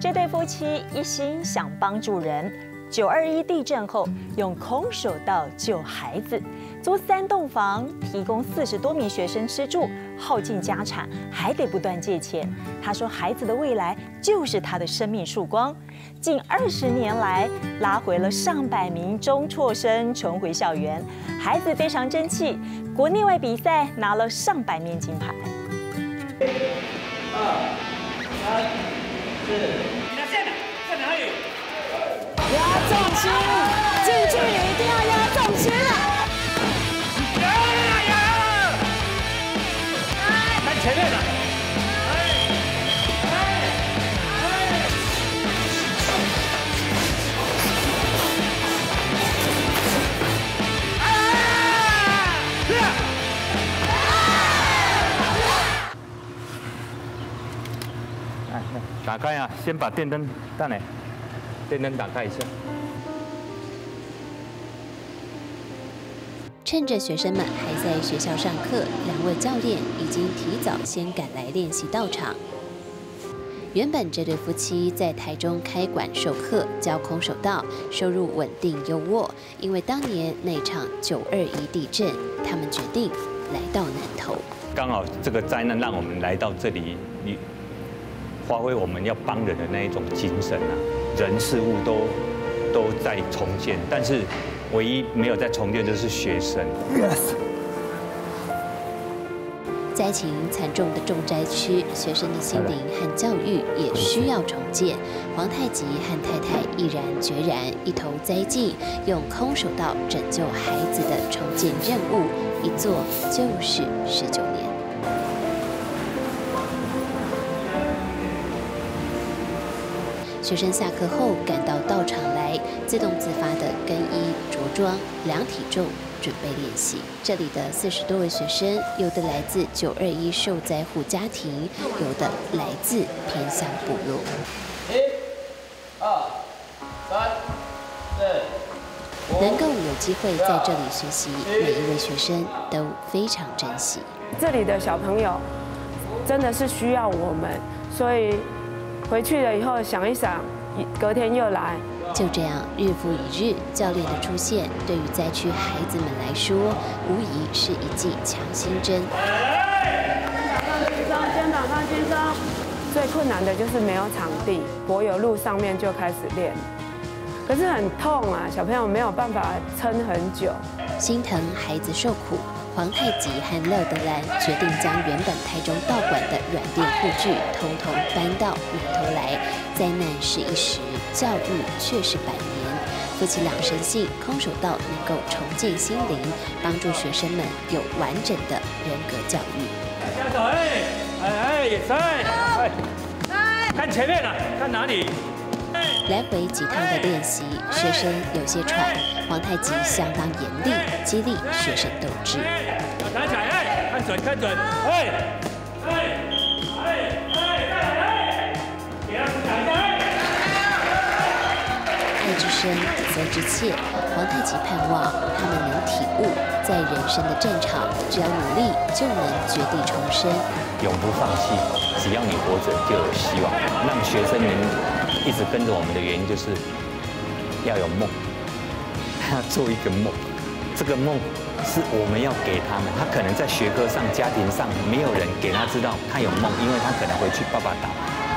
这对夫妻一心想帮助人。九二一地震后，用空手道救孩子，租三栋房，提供四十多名学生吃住，耗尽家产，还得不断借钱。他说：“孩子的未来就是他的生命曙光。”近二十年来，拉回了上百名中辍生重回校园，孩子非常争气，国内外比赛拿了上百面金牌。二、三、四。压重心，进去也打开啊！先把电灯打来。电灯打开一下。趁着学生们还在学校上课，两位教练已经提早先赶来练习到场。原本这对夫妻在台中开馆授课教空手道，收入稳定优渥。因为当年那场九二一地震，他们决定来到南投。刚好这个灾难让我们来到这里，你发挥我们要帮人的那一种精神啊。人事物都都在重建，但是唯一没有在重建就是学生。Yes。灾情惨重的重灾区，学生的心灵和教育也需要重建。皇太极和太太毅然决然一头栽进用空手道拯救孩子的重建任务，一做就是十九年。学生下课后赶到道场来，自动自发的更衣着装、量体重，准备练习。这里的四十多位学生，有的来自九二一受灾户家庭，有的来自偏乡部落。一、二、三、四。能够有机会在这里学习，每一位学生都非常珍惜。这里的小朋友真的是需要我们，所以。回去了以后想一想，隔天又来，就这样日复一日。教练的出现，对于灾区孩子们来说，无疑是一剂强心针。肩膀放轻松，肩膀放轻松。最困难的就是没有场地，柏油路上面就开始练，可是很痛啊，小朋友没有办法撑很久，心疼孩子受苦。皇太极和乐德兰决定将原本台中道馆的软垫护具通通搬到南头来。灾难是一时，教育却是百年。夫妻俩深信空手道能够重建心灵，帮助学生们有完整的人格教育。加手，哎哎哎，哎，看前面了，看哪里？来回几趟的练习，学生有些喘。皇太极相当严厉，激励学生斗志。打起来，哎，看准，看准，哎，哎，哎，哎，给他打一下，爱之深，责之切。皇太极盼望他们能体悟，在人生的战场，只要努力就能绝地重生，永不放弃。只要你活着，就有希望。让学生能。一直跟着我们的原因就是要有梦，他做一个梦，这个梦是我们要给他们。他可能在学科上、家庭上没有人给他知道他有梦，因为他可能回去爸爸打，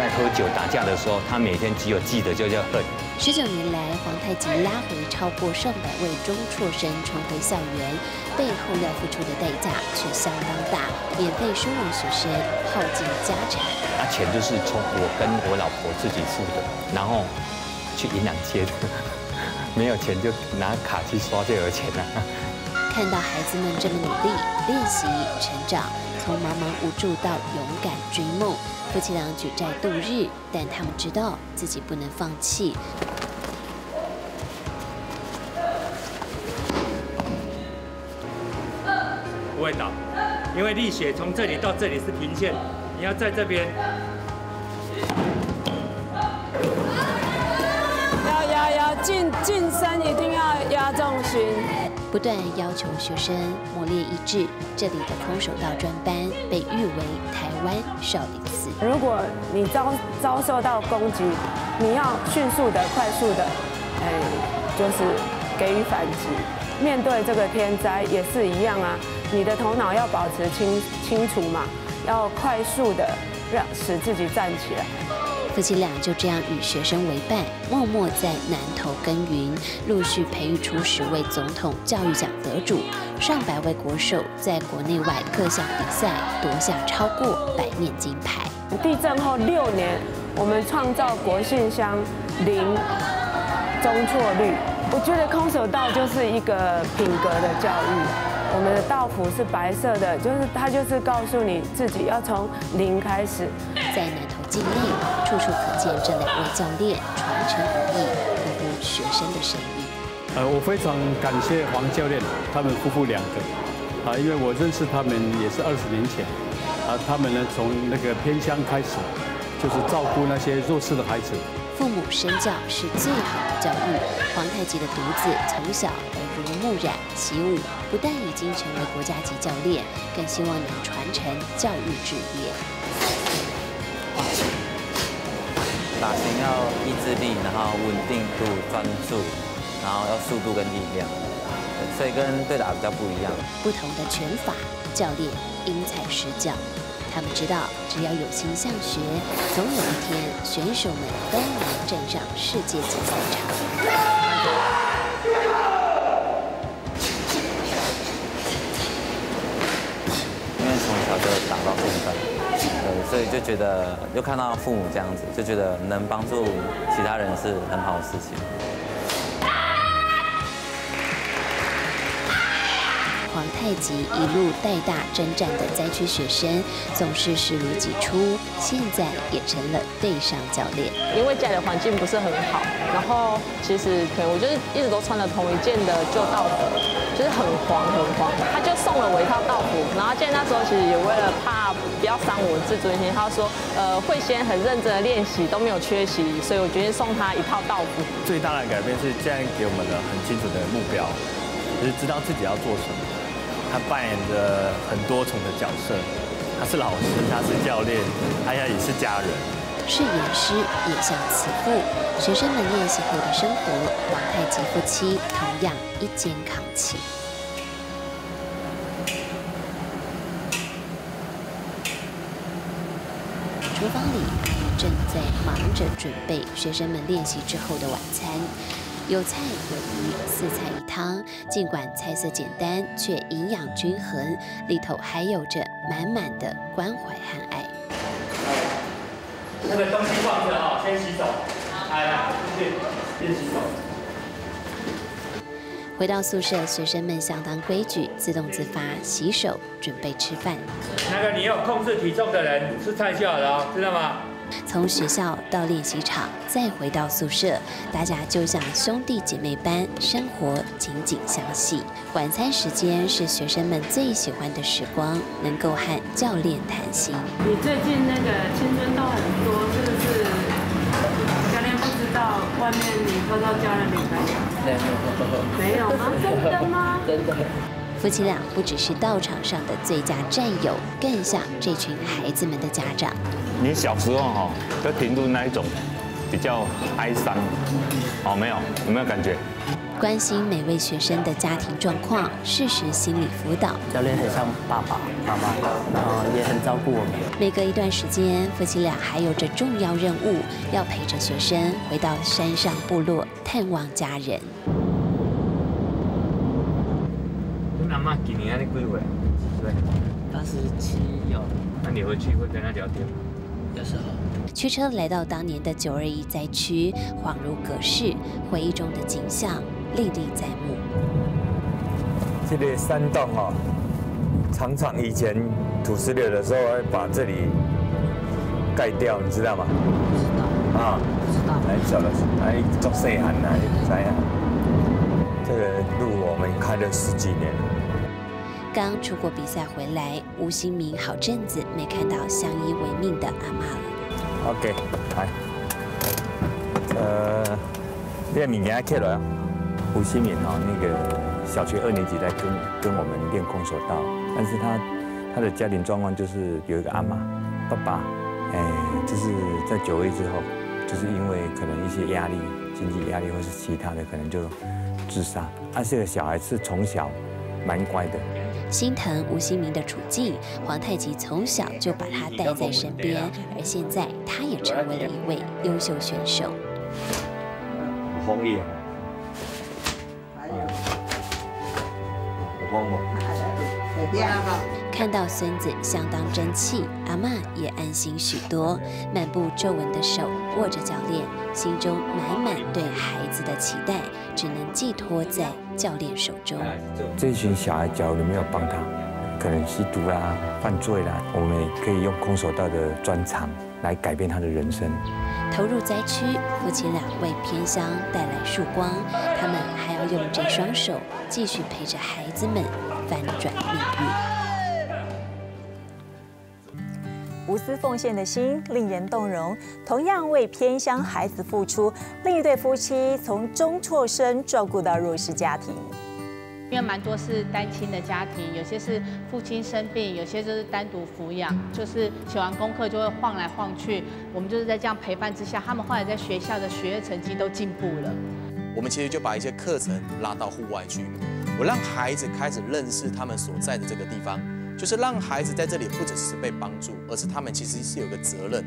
在喝酒打架的时候，他每天只有记得就叫恨。十九年来，皇太极拉回超过上百位中辍生重回校园，背后要付出的代价却相当大，免费收容学生，耗尽家产。那钱就是从我跟我老婆自己付的，然后去银行借的，没有钱就拿卡去刷就有钱了。看到孩子们这么努力练习成长，从茫茫无助到勇敢追梦，夫妻俩举债度日，但他们知道自己不能放弃。不会倒，因为力学从这里到这里是平线。你要在这边，要要要近近身，一定要压重心。不断要求学生磨练意志。这里的空手道专班被誉为台湾少林寺。如果你遭遭受到攻击，你要迅速的、快速的，哎，就是给予反击。面对这个天灾也是一样啊，你的头脑要保持清清楚嘛，要快速的让使自己站起来。夫妻俩就这样与学生为伴，默默在南投耕耘，陆续培育出十位总统教育奖得主，上百位国手，在国内外各项比赛夺下超过百面金牌。地震后六年，我们创造国信乡零中错率，我觉得空手道就是一个品格的教育。我们的道服是白色的，就是它就是告诉你自己要从零开始。在南投境内，处处可见这两位教练传承武艺、呵护学生的身影。呃，我非常感谢黄教练，他们夫妇两个啊，因为我认识他们也是二十年前啊，他们呢从那个偏乡开始，就是照顾那些弱势的孩子。父母身教是最好的教育。皇太极的独子从小。耳濡目染习武，不但已经成为国家级教练，更希望能传承教育置业。打拳要意志力，然后稳定度、专注，然后要速度跟力量，所以跟对打比较不一样。不同的拳法，教练因材施教。他们知道，只要有心向学，总有一天选手们都能站上世界级赛场。因为从小就打到现在，呃，所以就觉得又看到父母这样子，就觉得能帮助其他人是很好的事情。皇太极一路带大征战的灾区学生，总是视如己出，现在也成了对上教练。因为家里环境不是很好，然后其实可能我就是一直都穿着同一件的旧道服，就是很黄很黄。他就送了我一套道服，然后见那时候其实也为了怕不要伤我自尊心，他说呃会先很认真的练习，都没有缺席，所以我决定送他一套道服。最大的改变是现在给我们的很清楚的目标，就是知道自己要做什么。他扮演着很多重的角色，他是老师，他是教练，他也是家人。是演师，也像慈父。学生们练习后的生活，王太极夫妻同样一肩扛起。厨房里正在忙着准备学生们练习之后的晚餐。有菜有鱼，四菜一汤。尽管菜色简单，却营养均衡，里头还有着满满的关怀和爱。那个东西放着啊，先洗手。来来，先先洗手。回到宿舍，学生们相当规矩，自动自发洗手，准备吃饭。那个你有控制体重的人吃菜就好了，知道吗？从学校到练习场，再回到宿舍，大家就像兄弟姐妹般生活紧紧相系。晚餐时间是学生们最喜欢的时光，能够和教练谈心。你最近那个青春痘很多，是不是？教练不知道外面你偷偷交了女朋友？没有吗？真的吗？真的。夫妻俩不只是道场上的最佳战友，更像这群孩子们的家长。你小时候哈，就停入那一种比较哀伤，哦，没有，有没有感觉？关心每位学生的家庭状况，适时心理辅导。教练很像爸爸妈妈，然后也很照顾我们。每隔一段时间，夫妻俩还有着重要任务，要陪着学生回到山上部落探望家人。你阿妈今年安尼几岁？几岁？八十七有。那你回去会跟他聊天吗？有时候。驱车来到当年的九二一灾区，恍如隔世，回忆中的景象历历在目。这个山洞哦，常常以前土石流的时候会把这里盖掉，你知道吗？不知道。啊，不知道。来，小的，来做细汉啊，知啊。这个路我们开了十几年了。刚出国比赛回来，吴新明好阵子没看到相依为命的阿妈了。OK，来，呃，你的物件起来。吴新敏哦，那个小学二年级在跟跟我们练空手道，但是他他的家庭状况就是有一个阿妈，爸爸，哎，就是在九月之后，就是因为可能一些压力，经济压力或是其他的，可能就自杀。他这个小孩是从小蛮乖的。心疼吴新明的处境，皇太极从小就把他带在身边，而现在他也成为了一位优秀选手。红叶，我慌看到孙子相当争气，阿妈也安心许多。漫步皱纹的手握着教练，心中满满对孩子的期待，只能寄托在教练手中。这群小孩，假如你没有帮他，可能吸毒啦、犯罪啦，我们也可以用空手道的专长来改变他的人生。投入灾区，夫妻俩为偏乡带来曙光，他们用这双手继续陪着孩子们翻转命运。无私奉献的心令人动容，同样为偏乡孩子付出。另一对夫妻从中辍生照顾到弱势家庭，因为蛮多是单亲的家庭，有些是父亲生病，有些就是单独抚养，就是写完功课就会晃来晃去。我们就是在这样陪伴之下，他们后来在学校的学业成绩都进步了。我们其实就把一些课程拉到户外去，我让孩子开始认识他们所在的这个地方。就是让孩子在这里不只是被帮助，而是他们其实是有个责任。